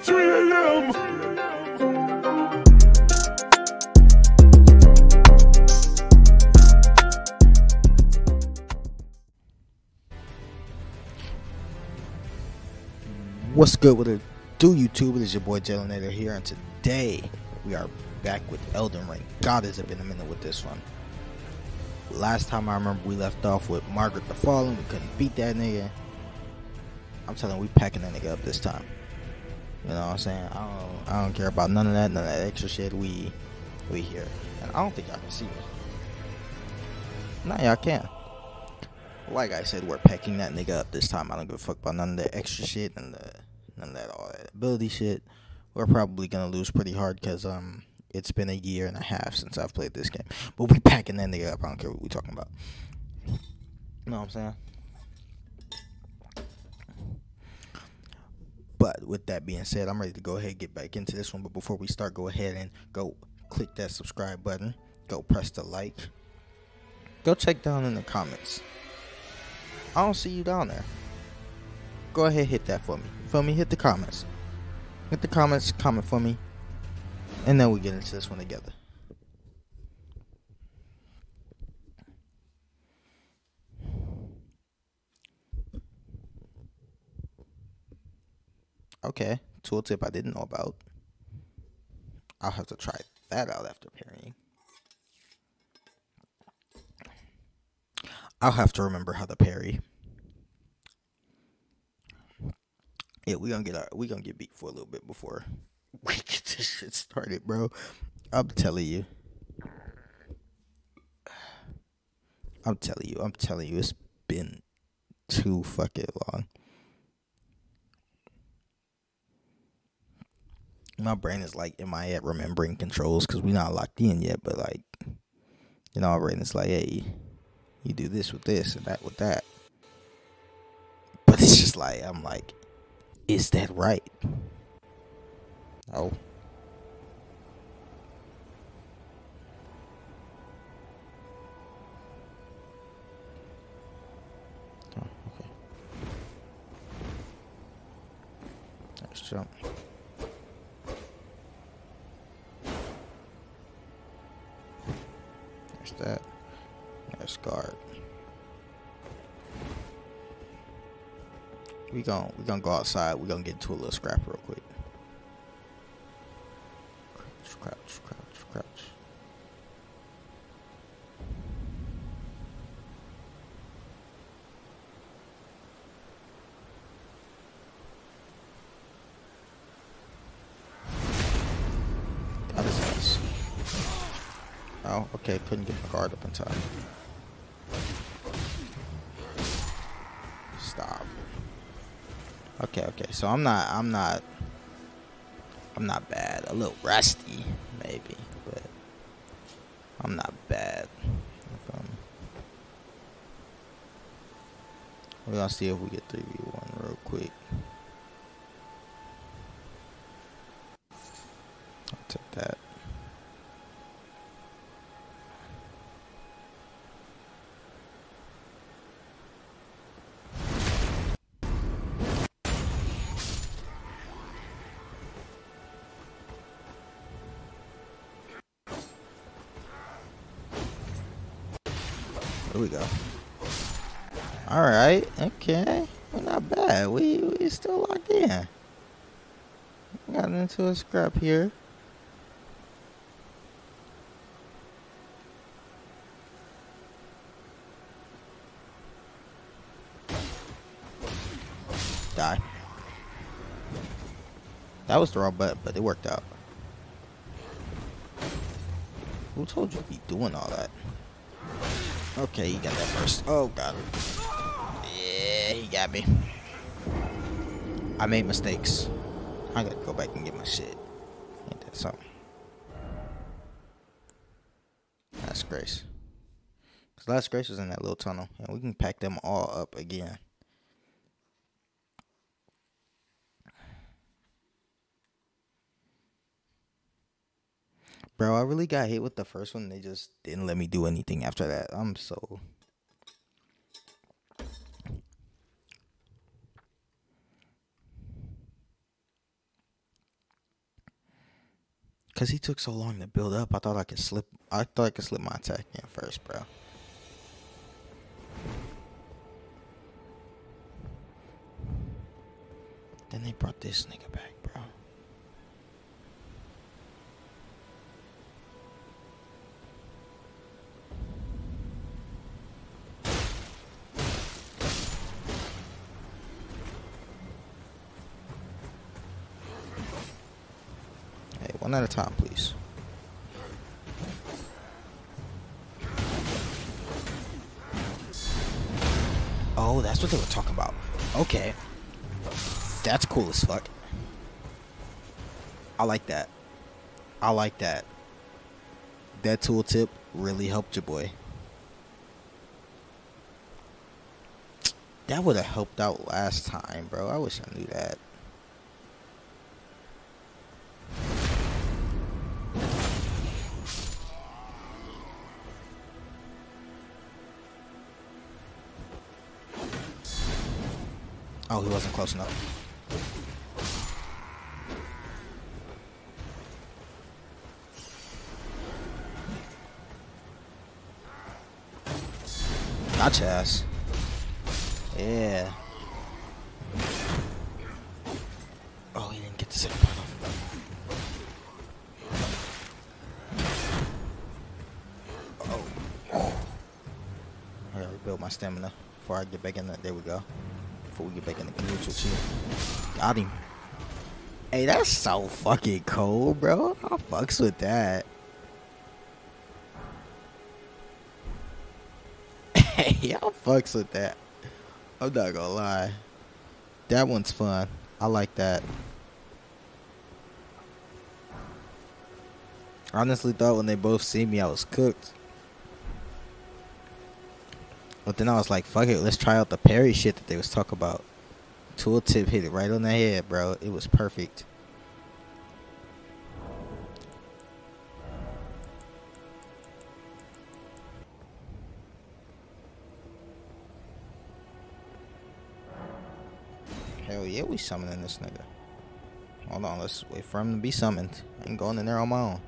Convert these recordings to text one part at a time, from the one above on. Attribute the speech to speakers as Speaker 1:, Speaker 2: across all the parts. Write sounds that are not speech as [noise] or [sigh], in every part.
Speaker 1: at 3 a.m.
Speaker 2: What's good with it? Do YouTube? It is your boy Jaylinator here, and today we are back with Elden Ring. God, has it been a minute with this one. Last time I remember we left off with Margit the Fallen. We couldn't beat that nigga. I'm telling you, we packing that nigga up this time. You know what I'm saying? I don't, I don't care about none of that, none of that extra shit. We, we here, and I don't think y'all can see me. Nah, y'all can. Like I said, we're packing that nigga up this time. I don't give a fuck about none of that extra shit and the, none of that all that ability shit. We're probably gonna lose pretty hard because um it's been a year and a half since I've played this game. But we packing that nigga up. I don't care what we talking about. You know what I'm saying? But with that being said, I'm ready to go ahead and get back into this one. But before we start, go ahead and go click that subscribe button. Go press the like. Go check down in the comments. I don't see you down there. Go ahead, hit that for me. Feel me? Hit the comments. Hit the comments, comment for me. And then we get into this one together. Okay, tooltip I didn't know about. I'll have to try that out after parrying. I'll have to remember how to parry. Yeah, we gonna get our, we gonna get beat for a little bit before [laughs] we get this shit started, bro. I'm telling you. I'm telling you, I'm telling you, it's been too fucking long. My brain is like, am I at remembering controls? Because we're not locked in yet, but like, you know, my brain is like, hey, you do this with this and that with that. But it's just like, I'm like, is that right? Oh. Oh, okay. Let's jump. We gon' we gonna go outside. We gonna get into a little scrap real quick. So I'm not I'm not I'm not bad. A little rusty, maybe, but I'm not bad. We're gonna see if we get 3v1 real quick. I'll take that. All right. Okay. We're not bad. We we still locked in. Got into a scrap here. Die. That was the wrong button, but it worked out. Who told you to be doing all that? Okay, he got that first. Oh, God. Yeah, he got me. I made mistakes. I gotta go back and get my shit. Ain't that something? That's Grace. Cause last Grace was in that little tunnel, and we can pack them all up again. Bro, I really got hit with the first one. They just didn't let me do anything after that. I'm so. Cause he took so long to build up, I thought I could slip. I thought I could slip my attack in first, bro. Then they brought this nigga back, bro. One at a time, please. Oh, that's what they were talking about. Okay. That's cool as fuck. I like that. I like that. That tooltip really helped your boy. That would have helped out last time, bro. I wish I knew that. Oh, he wasn't close enough. Gotcha ass. Yeah. Oh, he didn't get the second part off. Oh. I gotta rebuild my stamina before I get back in the. There we go. Before we get back in the neutral chi. Got him. Hey, that's so fucking cold, bro. I fucks with that. [laughs] Hey, I fucks with that. I'm not gonna lie. That one's fun. I like that. Honestly thought when they both see me I was cooked. But then I was like, fuck it, let's try out the parry shit that they was talking about. Tooltip hit it right on the head, bro. It was perfect. Hell yeah, we summoning this nigga. Hold on, let's wait for him to be summoned. I ain't going in there on my own.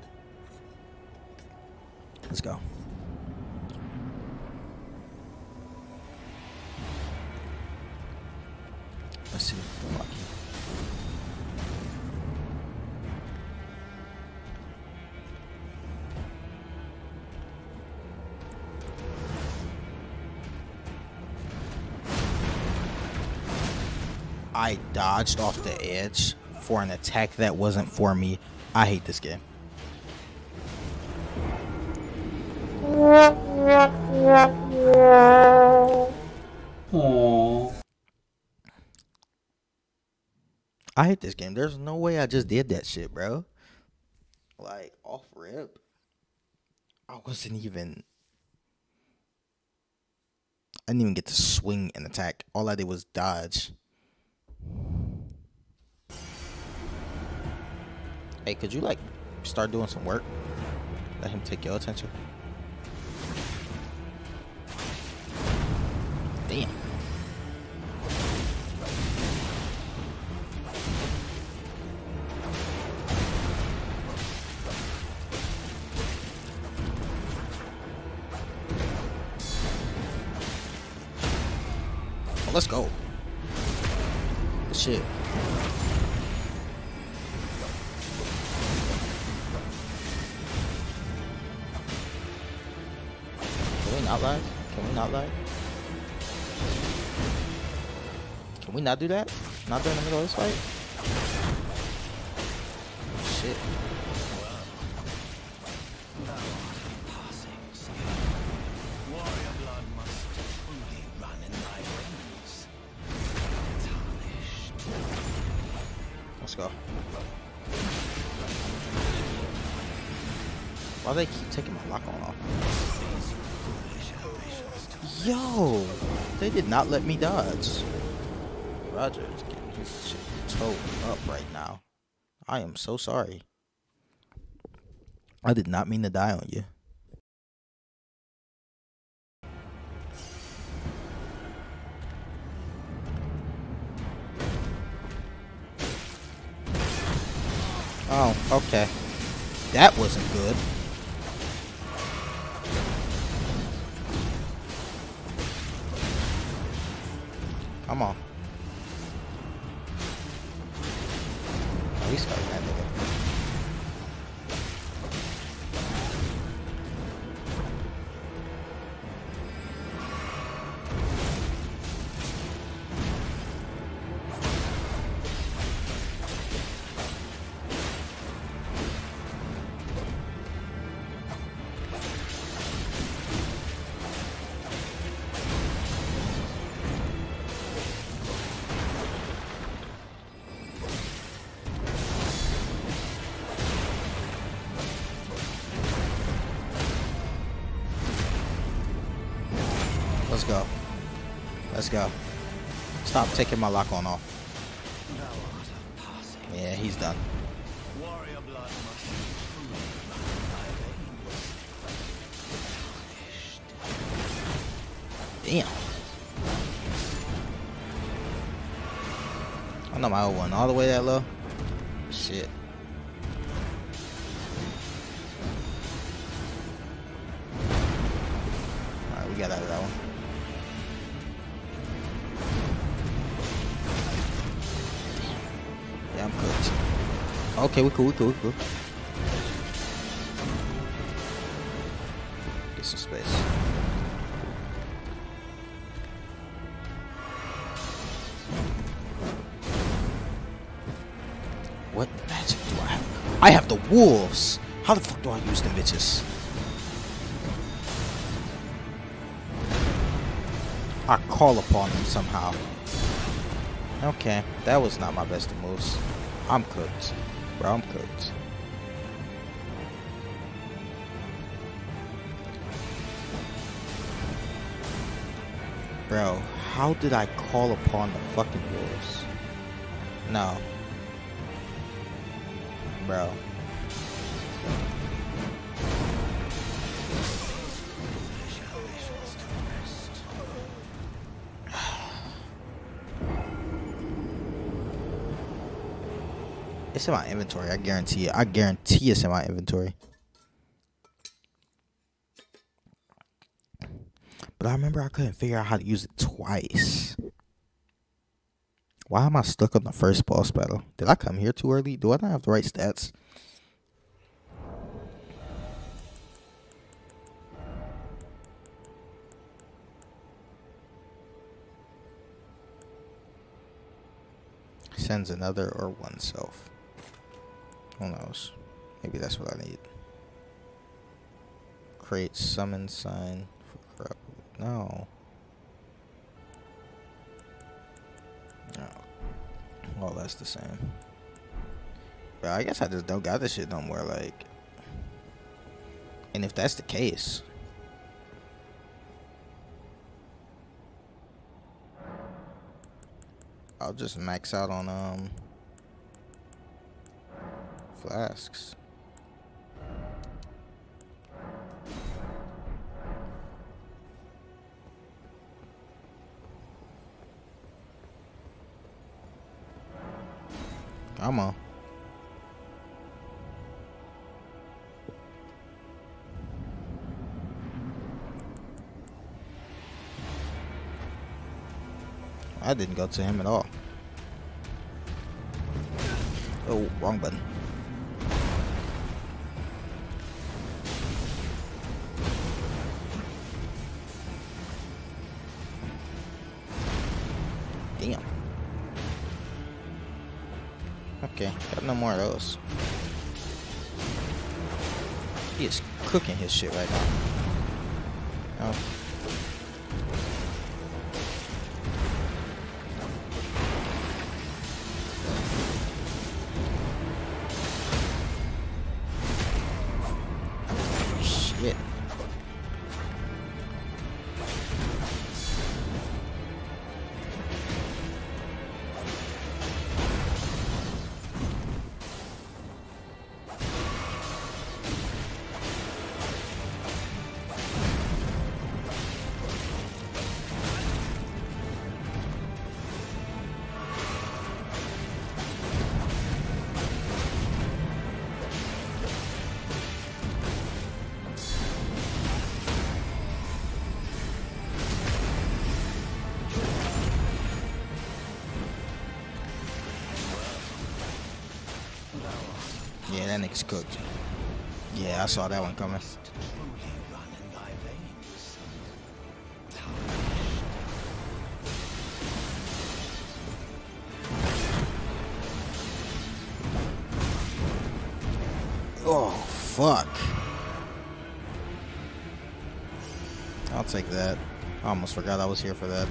Speaker 2: Let's go. Off the edge for an attack that wasn't for me. I hate this game.
Speaker 1: Aww.
Speaker 2: I hate this game. There's no way I just did that shit, bro. Like off rip. I wasn't even I didn't even get to swing an attack. All I did was dodge. Hey, could you like start doing some work? Let him take your attention. Damn. Let's go. Shit. Can we not? Do that? Not during the middle of this fight? Shit. Did not let me dodge. Roger is getting his shit towed up right now. I am so sorry. I did not mean to die on you. Oh, okay. That wasn't good. Come on. At least got that. Taking my lock on off. Yeah, he's done. Damn. I know my old one all the way that low. Shit. Okay, we're cool, we cool, we cool. Get some space. What magic do I have? I have the wolves. How the fuck do I use them bitches? I call upon them somehow. Okay, that was not my best of moves. I'm cooked. I'm. Bro, how did I call upon the fucking wolves? No. Bro. It's in my inventory. I guarantee it. I guarantee it's in my inventory. But I remember I couldn't figure out how to use it twice. Why am I stuck on the first boss battle? Did I come here too early? Do I not have the right stats? Sends another or oneself. Who knows? Maybe that's what I need. Create summon sign for. No. No. Well, that's the same. But I guess I just don't got this shit no more. Like, and if that's the case, I'll just max out on um flasks. Come on. I didn't go to him at all. Oh, wrong button. No more of those. He is cooking his shit right now. Oh. Cooked. Yeah, I saw that one coming. Oh, fuck. I'll take that. I almost forgot I was here for that.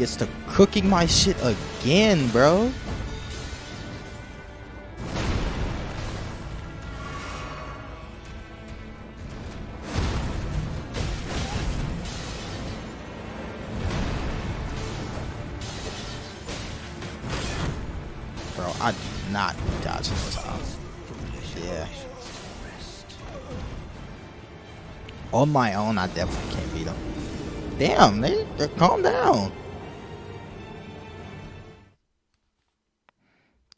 Speaker 2: Gets to cooking my shit again, bro. Bro, I did not dodge this time. Yeah. On my own, I definitely can't beat him. Damn, they, they calm down.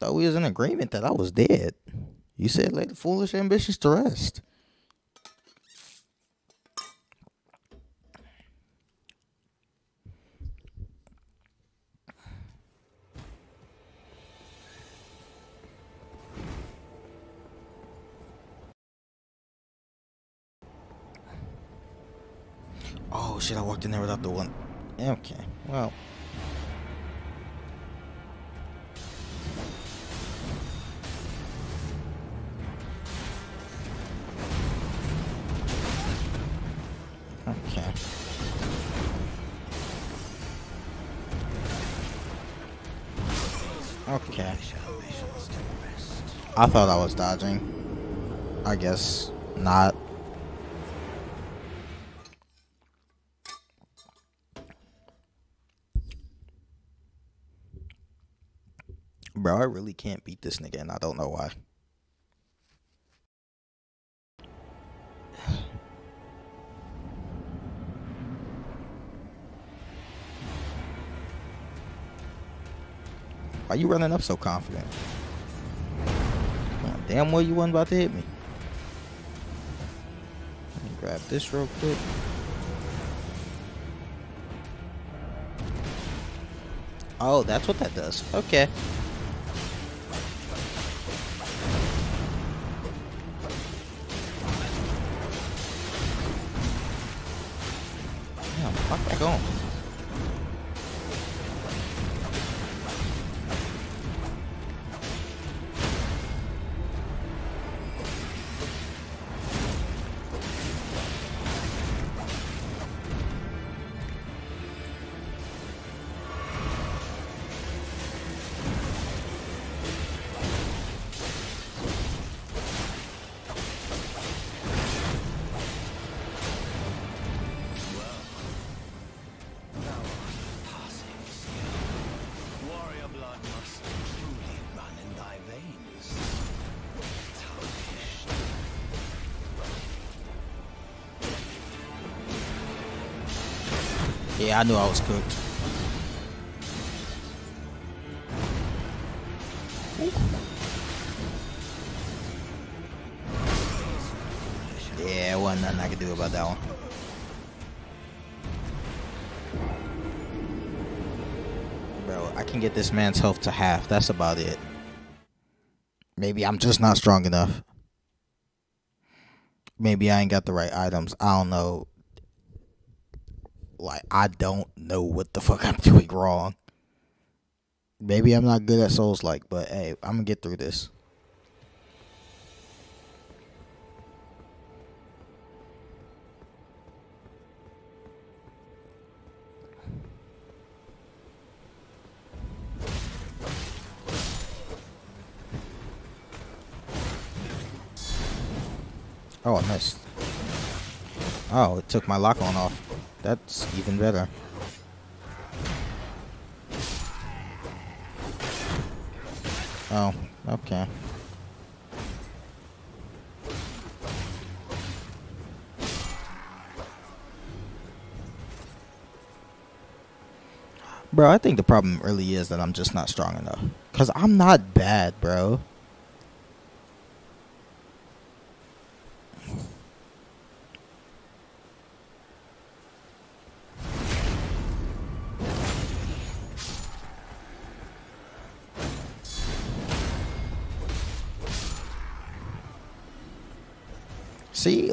Speaker 2: Thought we was in agreement that I was dead. You said let the foolish ambitions to rest. Oh shit, I walked in there without the one. Okay, well. Okay. I thought I was dodging. I guess not. Bro, I really can't beat this nigga, and I don't know why. Why you running up so confident? Damn well you wasn't about to hit me. Me grab this real quick. Oh, that's what that does. Okay. Damn, fuck back on. Yeah, I knew I was cooked. Yeah, wasn't nothing I could do about that one. Bro, I can get this man's health to half. That's about it. Maybe I'm just not strong enough. Maybe I ain't got the right items. I don't know. Like, I don't know what the [laughs] fuck I'm doing wrong. Maybe I'm not good at Souls like, but hey, I'm gonna get through this. Oh, I missed. Oh, it took my lock on off. That's even better. Oh, okay. Bro, I think the problem really is that I'm just not strong enough. Cause I'm not bad, bro.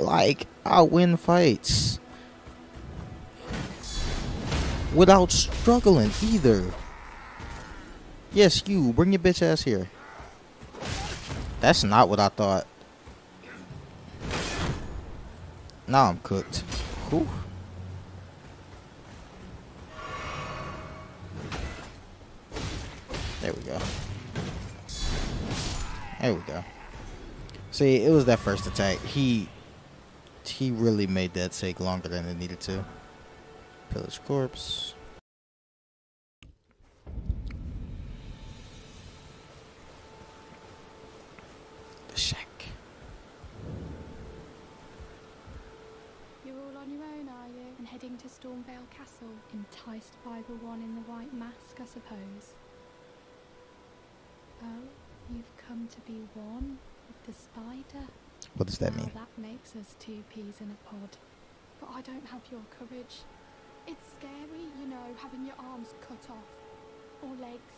Speaker 2: Like, I win fights. Without struggling either. Yes, you. Bring your bitch ass here. That's not what I thought. Now I'm cooked. Whew. There we go. There we go. See, it was that first attack. He he really made that take longer than it needed to. Pillage corpse. The shack.
Speaker 1: You're all on your own, are you? And heading to Stormveil Castle? Enticed by the one in the white mask, I suppose. Oh, you've come to be one with the spider.
Speaker 2: What does that mean?
Speaker 1: That makes us two peas in a pod. But I don't have your courage. It's scary, you know, having your arms cut off, or legs,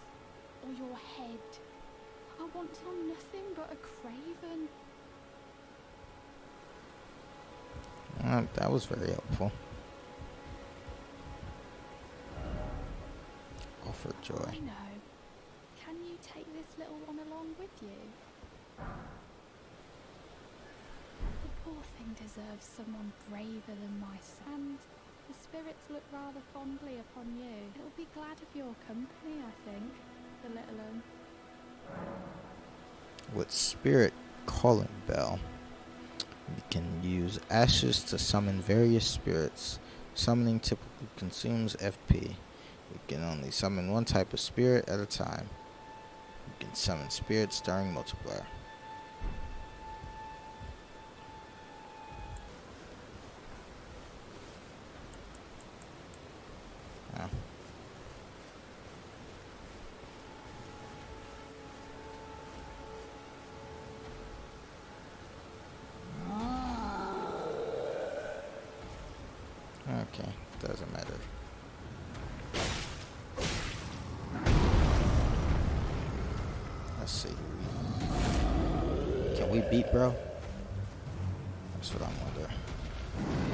Speaker 1: or your head. I want on nothing but a craven.
Speaker 2: Uh, that was very helpful. Offer joy.
Speaker 1: I know. Can you take this little one along with you? Poor thing deserves someone braver than myself. And the spirits look rather fondly upon you. It'll be glad of your company, I think, the little one.
Speaker 2: With Spirit Calling Bell, you can use ashes to summon various spirits. Summoning typically consumes FP. You can only summon one type of spirit at a time. You can summon spirits during multiplayer. Ah. Okay, doesn't matter. Let's see. Can we beat bro? That's what I'm wondering.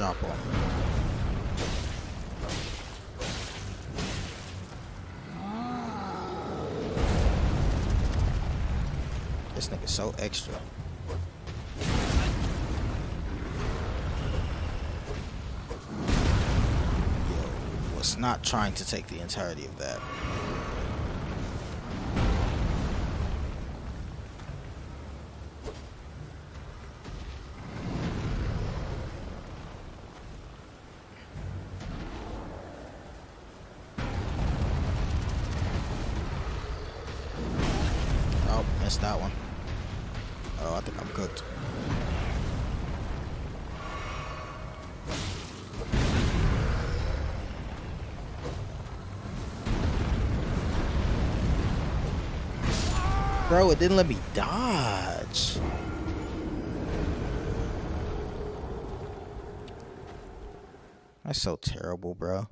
Speaker 2: Jump on. This nigga's so extra. Was not trying to take the entirety of that. Oh, missed that one. Oh, I think I'm cooked. Bro, it didn't let me dodge. That's so terrible, bro.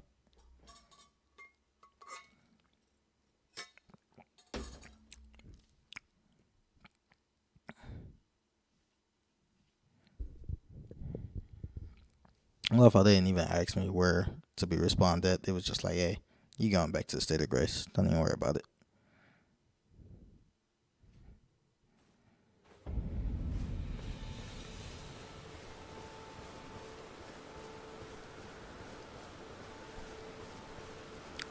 Speaker 2: I didn't even ask me where to be responded. It was just like, hey, You going back to the state of grace. Don't even worry about it.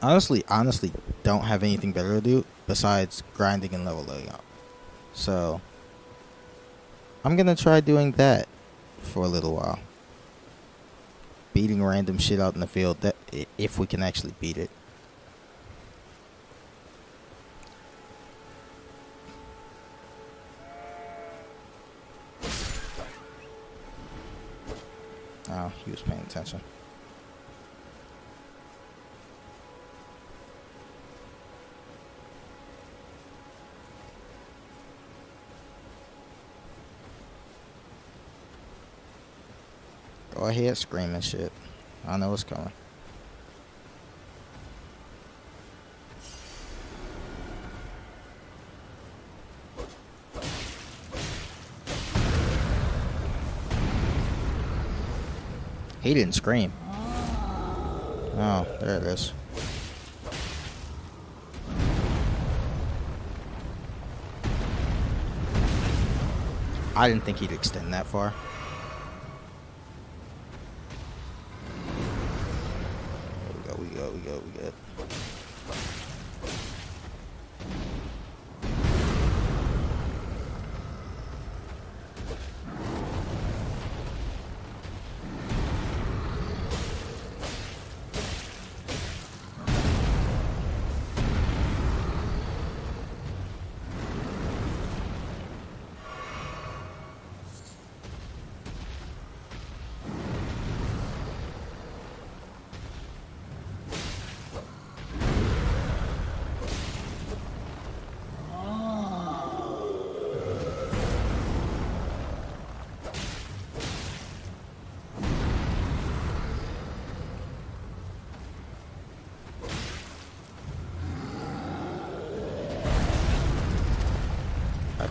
Speaker 2: honestly, honestly, don't have anything better to do besides grinding and leveling up. So, I'm gonna try doing that for a little while. Beating random shit out in the field, that if we can actually beat it. Oh, he was paying attention. Go ahead, screaming shit. I know it's coming. He didn't scream. Oh, there it is. I didn't think he'd extend that far.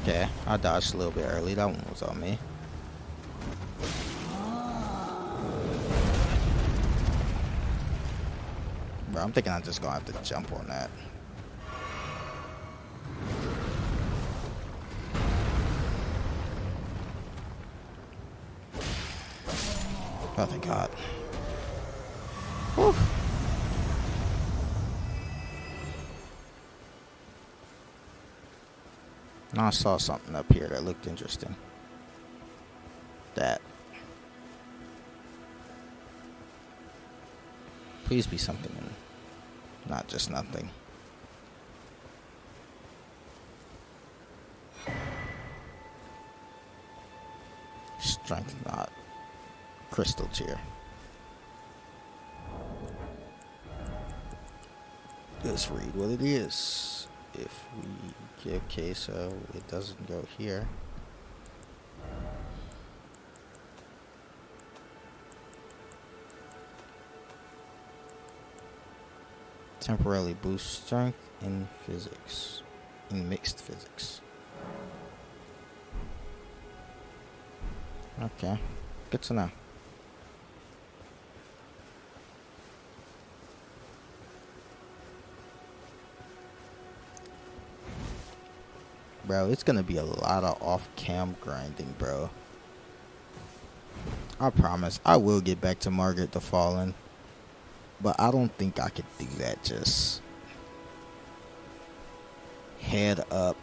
Speaker 2: Okay, I dodged a little bit early. That one was on me. Bro, I'm thinking I'm just gonna have to jump on that. I saw something up here that looked interesting. That. Please be something not just nothing. Strength not. Crystal Tear. Let's read what it is. If we Okay, so it doesn't go here. Temporarily boost strength in physics, in mixed physics. Okay, good to know. Bro. It's gonna be a lot of off-cam grinding, bro. I promise. I will get back to Margit the Fallen. But I don't think I could do that just head up.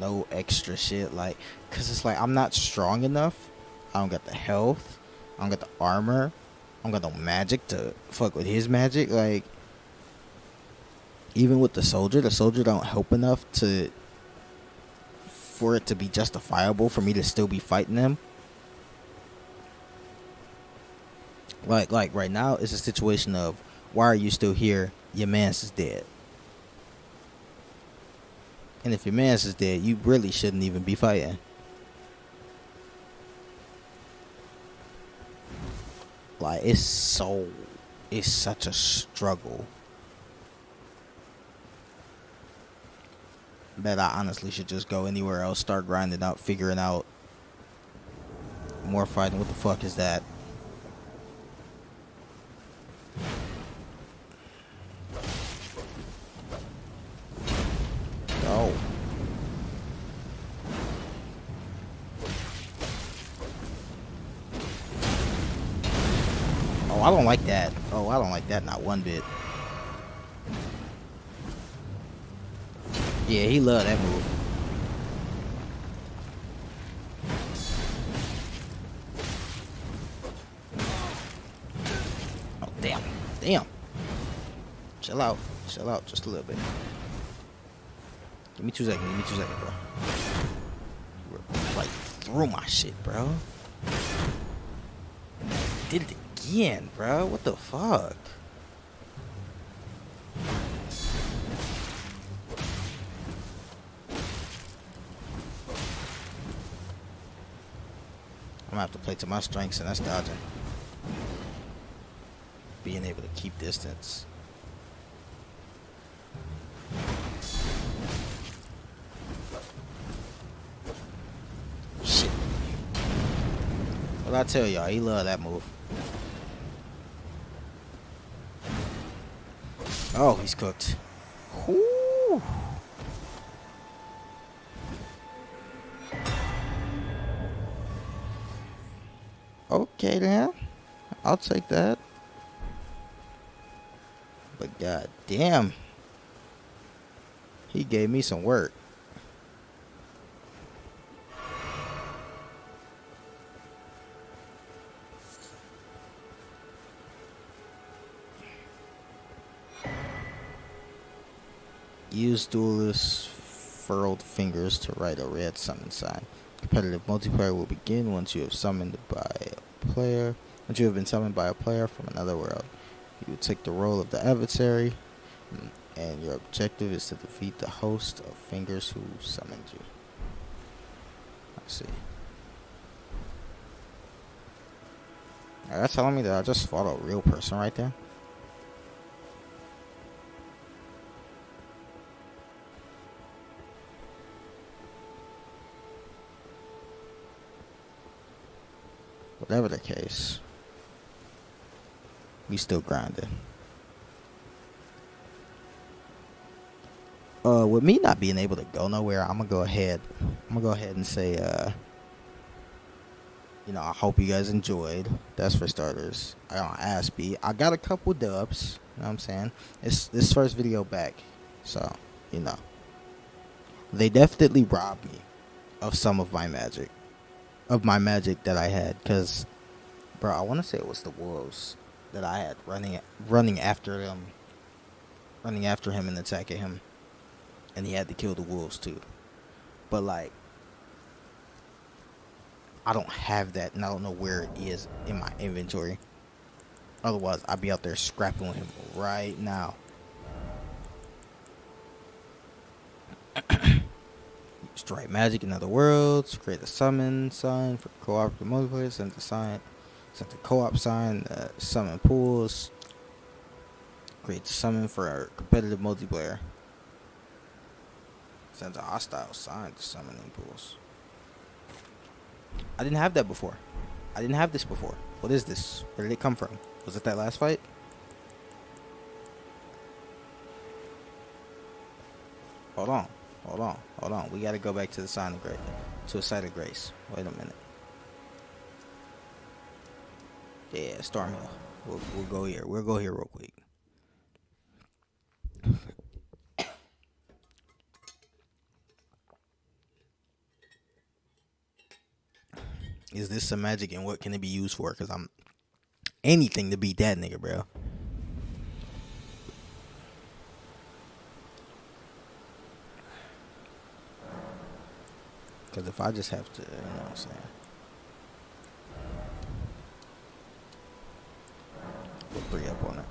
Speaker 2: No extra shit. Like, cause it's like I'm not strong enough. I don't got the health. I don't got the armor. I don't got no magic to fuck with his magic. Like, even with the soldier, the soldier don't help enough to for it to be justifiable for me to still be fighting them. Like like right now it's a situation of why are you still here? Your man's is dead. And if your man's is dead, you really shouldn't even be fighting. Like it's so it's such a struggle that I honestly should just go anywhere else, start grinding out, figuring out more fighting. What the fuck is that? Oh. Oh, I don't like that. Oh, I don't like that not one bit. Yeah, he loved that move. Oh, damn. Damn. Chill out. Chill out just a little bit. Give me two seconds. Give me two seconds, bro. We're right through my shit, bro. Did it again, bro. What the fuck? I'm gonna have to play to my strengths, and that's dodging. Being able to keep distance. Shit. What I tell y'all, he love that move. Oh, he's cooked. Whew. Okay then. I'll take that. But god damn. He gave me some work. Use duelist furled fingers to write a red summon sign. Competitive multiplayer will begin once you have summoned by player. but you have been summoned by a player from another world, you take the role of the adversary, mm, and your objective is to defeat the host of fingers who summoned you. Let's see. Are that telling me that I just fought a real person right there? Whatever the case, we still grinding. Uh, with me not being able to go nowhere, I'm gonna go ahead. I'm gonna go ahead and say, uh, you know, I hope you guys enjoyed. That's for starters. I don't ask B. I got a couple dubs. You know what I'm saying? It's this first video back, so you know, they definitely robbed me of some of my magic of my magic that I had because bro I want to say it was the wolves that I had running running after them running after him and attacking him and he had to kill the wolves too. But like I don't have that and I don't know where it is in my inventory. Otherwise I'd be out there scrapping with him right now [clears throat] Strike magic in other worlds. Create a summon sign for cooperative multiplayer. Send the sign. Send the co-op sign. Uh, summon pools. Create the summon for our competitive multiplayer. Send a hostile sign to summoning pools. I didn't have that before. I didn't have this before. What is this? Where did it come from? Was it that last fight? Hold on. Hold on, hold on. We gotta go back to the sign of grace, to a site of grace. Wait a minute. Yeah, Stormhill. We'll, we'll go here. We'll go here real quick. Is this some magic and what can it be used for? Because I'm anything to beat that nigga, bro. Because if I just have to, you know what I'm saying? Put three up on it.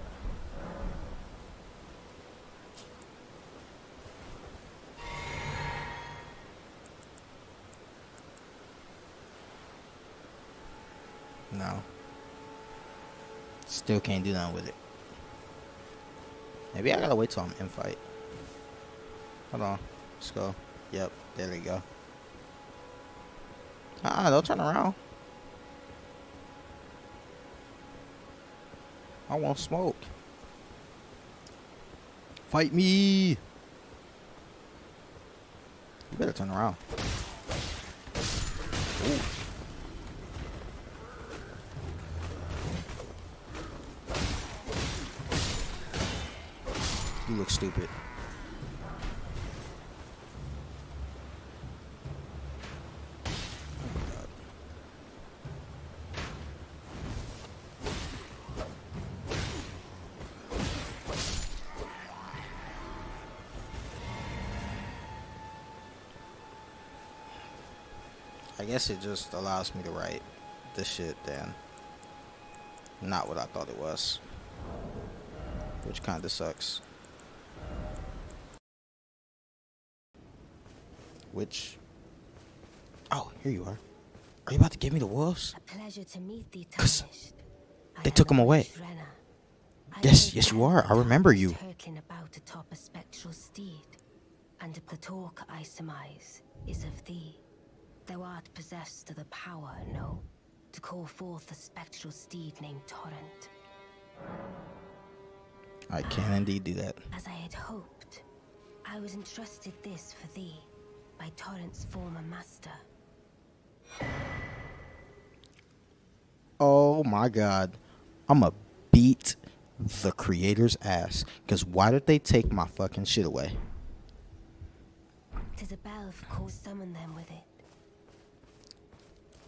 Speaker 2: No. Still can't do nothing with it. Maybe I gotta wait till I'm in fight. Hold on. Let's go. Yep, there we go. Ah, uh -uh, they'll turn around. I want smoke. Fight me! You better turn around. Ooh. You look stupid. I guess it just allows me to write this shit then. Not what I thought it was. Which kinda sucks. Which Oh, here you are. Are you about to give me the wolves?
Speaker 3: A pleasure to meet thee, Tarnished.
Speaker 2: They took
Speaker 3: the
Speaker 2: 'em away. Yes, yes, you are. I remember you.
Speaker 3: Hurtling about atop a spectral steed, and the talk I surmise is of thee. Thou art possessed of the power, no, to call forth a spectral steed named Torrent.
Speaker 2: I can indeed do that.
Speaker 3: As I had hoped, I was entrusted this for thee by Torrent's former master.
Speaker 2: Oh my god. I'ma beat the creator's ass. Cause why did they take my fucking shit away?
Speaker 3: Tis a bell of course summon them with it.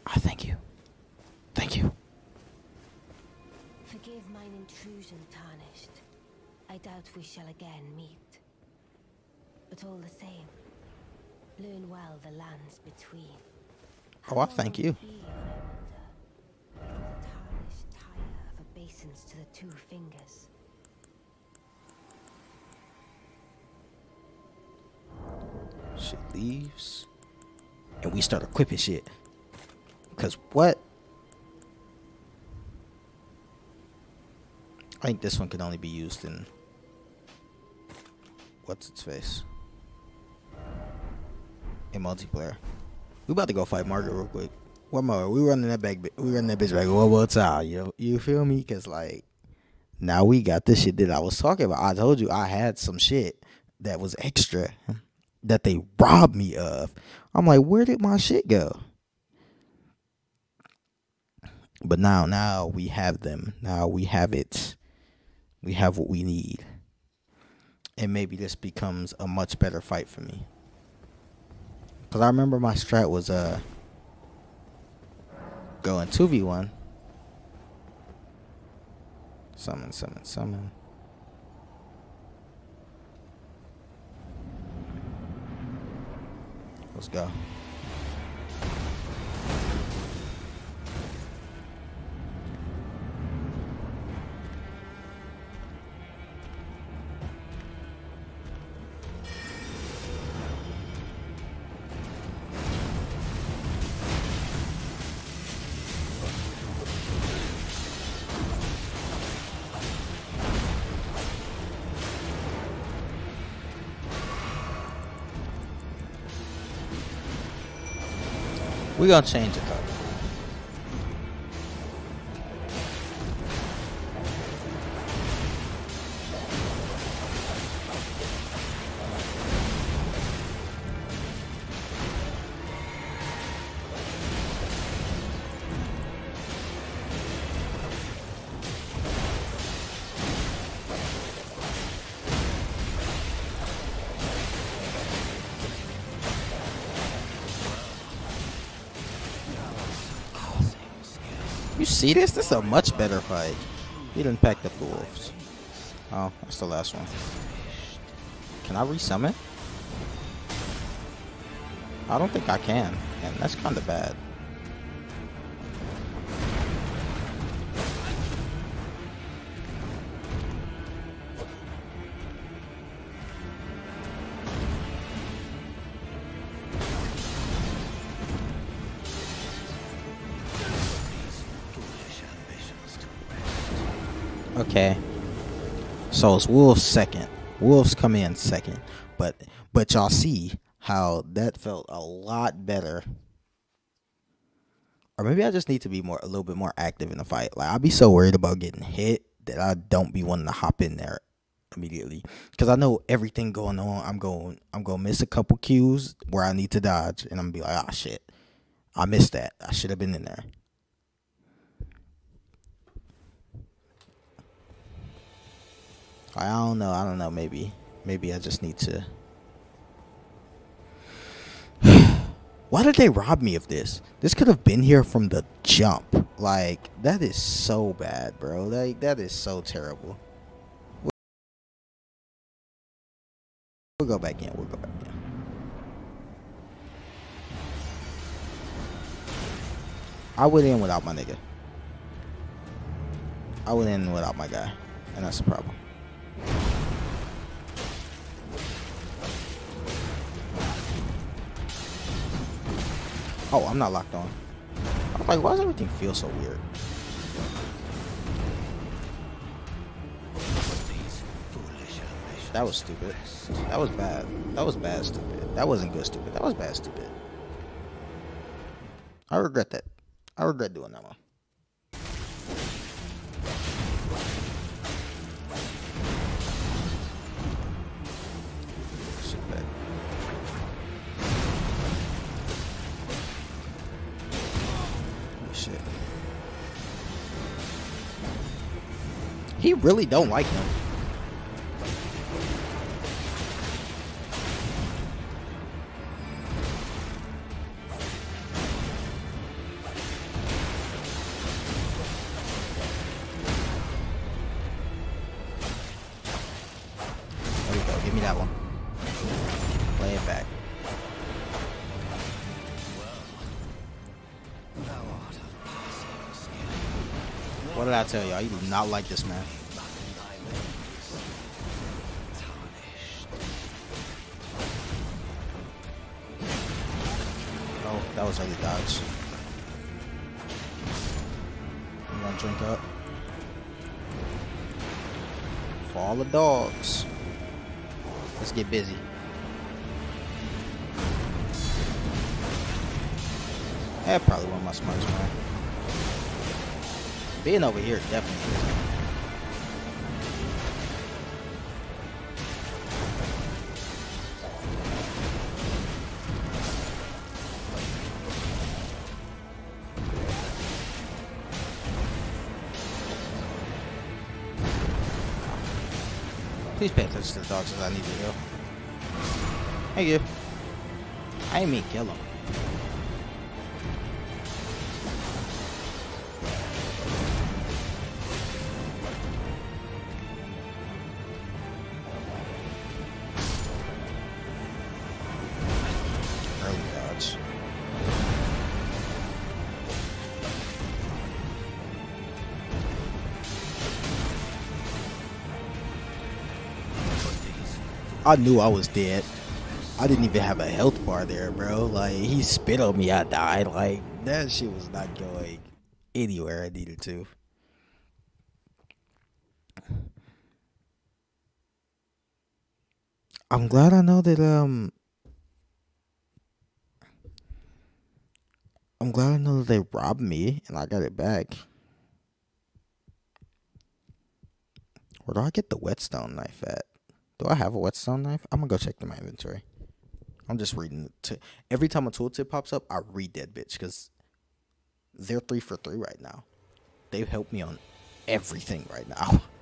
Speaker 2: I thank you. Thank you.
Speaker 3: Forgive mine intrusion, Tarnished. I doubt we shall again meet. But all the same, learn well the lands between.
Speaker 2: Oh, I thank you.
Speaker 3: How long will it be, I wonder, the tire of obeisance to the two fingers?
Speaker 2: Shit leaves. And we start equipping shit. Cause what? I think this one can only be used in what's its face? In multiplayer. We about to go fight Margit real quick. One more. We running that back. We running that bitch back one more time. You you feel me? Cause like now we got this shit that I was talking about. I told you I had some shit that was extra that they robbed me of. I'm like, where did my shit go? But now, now we have them. Now we have it. We have what we need. And maybe this becomes a much better fight for me. Cause I remember my strat was uh going 2v1. Summon, summon, summon. Let's go. We gonna change it see this? This is a much better fight. He didn't pack up the wolves. Oh, that's the last one. Can I resummon? I don't think I can, and that's kind of bad. So it's Wolves second. Wolves come in second. But but y'all see how that felt a lot better. Or maybe I just need to be more a little bit more active in the fight. Like I'll be so worried about getting hit that I don't be wanting to hop in there immediately. Cause I know everything going on. I'm going I'm gonna miss a couple cues where I need to dodge and I'm gonna be like, ah shit. I missed that. I should have been in there. I don't know. I don't know. Maybe, maybe I just need to. [sighs] Why did they rob me of this? This could have been here from the jump. Like that is so bad, bro. Like that is so terrible. We'll go back in. We'll go back in. I went in without my nigga. I went in without my guy, and that's the problem. Oh, I'm not locked on. I was like, why does everything feel so weird? That was stupid. That was bad. That was bad stupid. That wasn't good stupid. That was bad stupid. I regret that. I regret doing that one. He really don't like him. There we go. Give me that one. Play it back.
Speaker 4: Thou art of passing skill.
Speaker 2: What did I tell y'all? Not like this man. Oh, that was early dodge. You want to drink up? For all the dogs. Let's get busy. That probably one of my smarts, man. Being over here definitely is. Please pay attention to the dogs as I need to go. Thank you. I ain't mean kill him. I knew I was dead. I didn't even have a health bar there, bro. Like he spit on me, I died. Like that shit was not going anywhere I needed to. I'm glad I know that um I'm glad I know that they robbed me and I got it back. Where do I get the whetstone knife at? Do I have a whetstone knife? I'm gonna go check in my inventory. I'm just reading. T- Every time a tooltip pops up, I read that bitch because they're three for three right now. They've helped me on everything right now. [laughs]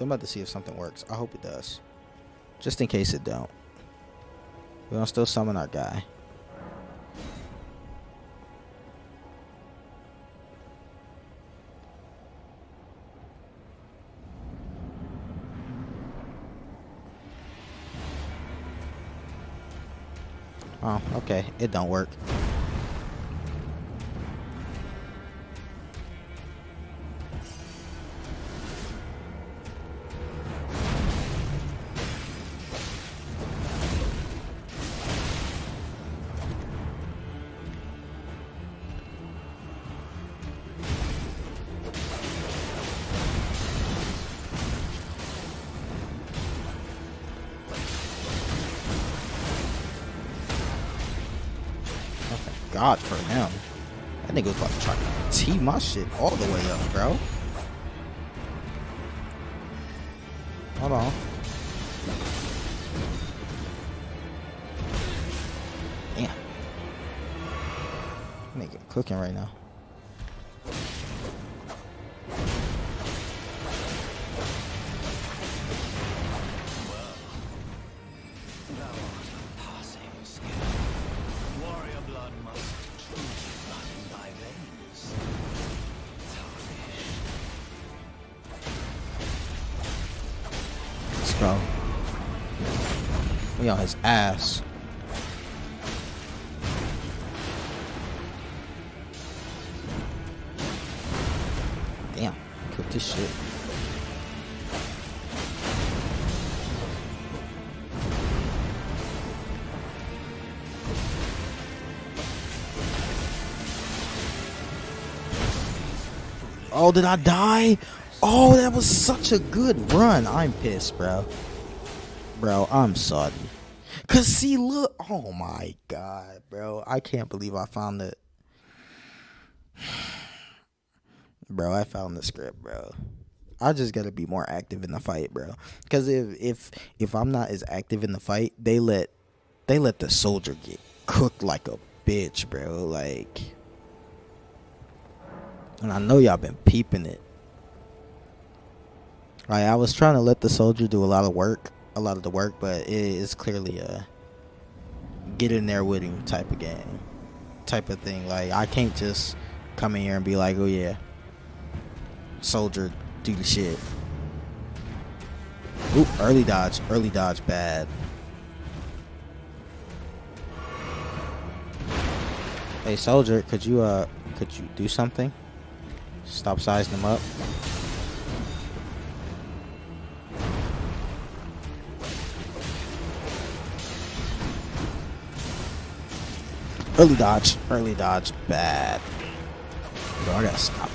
Speaker 2: I'm about, to, see if something works. I hope it does. Just in case it don't. We're gonna still summon our guy. Oh, okay. It don't work. God for him. That nigga was about to try to tee my shit all the way up, bro. Hold on. Damn. Nigga cooking right now. His ass. Damn, cook this shit. Oh, did I die? Oh, that was such a good run. I'm pissed, bro. Bro, I'm sorry. Cause see, look. Oh my god, bro. I can't believe I found it. [sighs] Bro, I found the script, bro. I just gotta be more active in the fight, bro. Cause if if if I'm not as active in the fight, they let they let the soldier get cooked like a bitch, bro. Like, and I know y'all been peeping it. Like I was trying to let the soldier do a lot of work, a lot of the work, but it is clearly a get in there with him type of game, type of thing. Like I can't just come in here and be like, oh yeah, soldier, do the shit. Ooh, early dodge, early dodge, bad. Hey soldier, could you uh, could you do something? Stop sizing them up. Early dodge. Early dodge. Bad. Bro, I gotta stop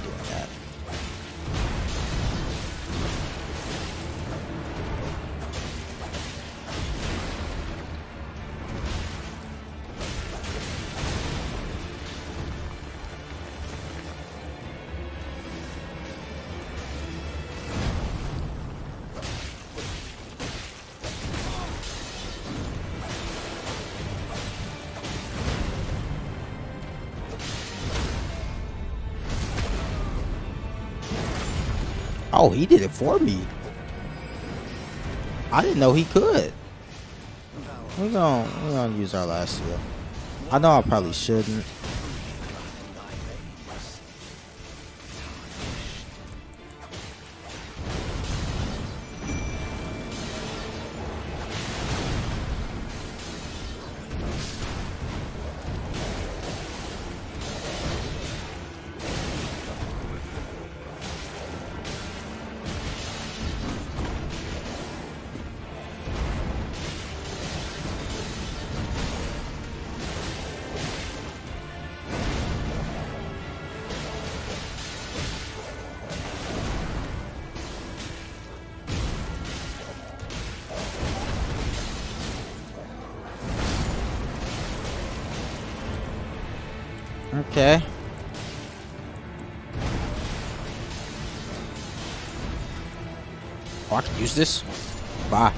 Speaker 2: Oh, he did it for me. I didn't know he could. We're gonna we're gonna use our last heal. I know I probably shouldn't. Okay. Oh, I can use this? Bye.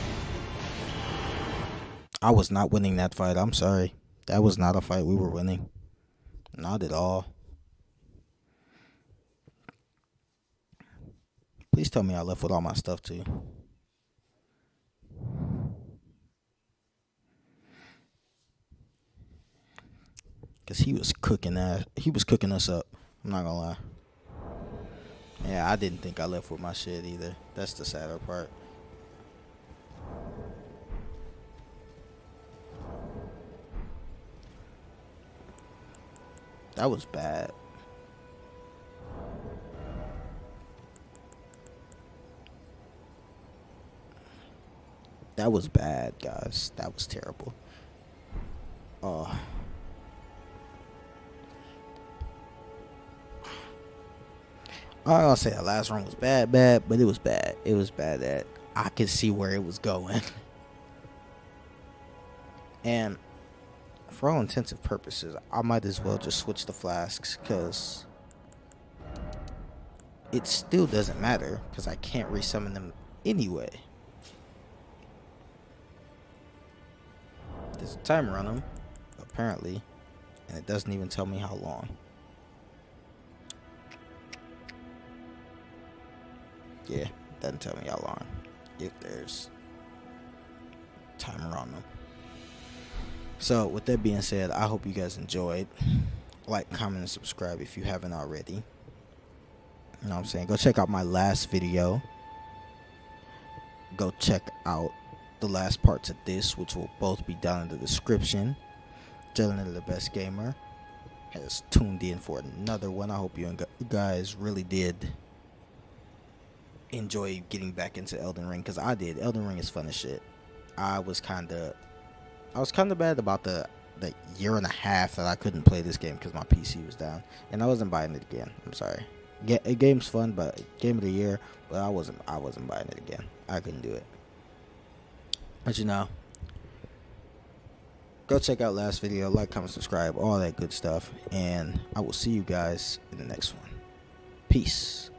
Speaker 2: I was not winning that fight. I'm sorry. That was not a fight we were winning. Not at all. Please tell me I left with all my stuff too. Cause he was cooking that. He was cooking us up. I'm not gonna lie. Yeah, I didn't think I left with my shit either. That's the sadder part. That was bad. That was bad, guys. That was terrible. Oh. I'm gonna say the last run was bad, bad, but it was bad. It was bad that I could see where it was going. [laughs] And for all intensive purposes, I might as well just switch the flasks because it still doesn't matter because I can't resummon them anyway. There's a timer on them, apparently, and it doesn't even tell me how long. Yeah, doesn't tell me how long. If there's timer on them. So, with that being said, I hope you guys enjoyed. Like, comment, and subscribe if you haven't already. You know what I'm saying? Go check out my last video. Go check out the last parts of this, which will both be down in the description. Jalen the best gamer has tuned in for another one. I hope you guys really did enjoy getting back into Elden Ring because I did. Elden Ring is fun as shit. I was kind of, I was kind of bad about the the year and a half that I couldn't play this game because my PC was down, and I wasn't buying it again. I'm sorry. A game's fun, but game of the year, but I wasn't. I wasn't buying it again. I couldn't do it. But you know, go check out last video, like, comment, subscribe, all that good stuff, and I will see you guys in the next one. Peace.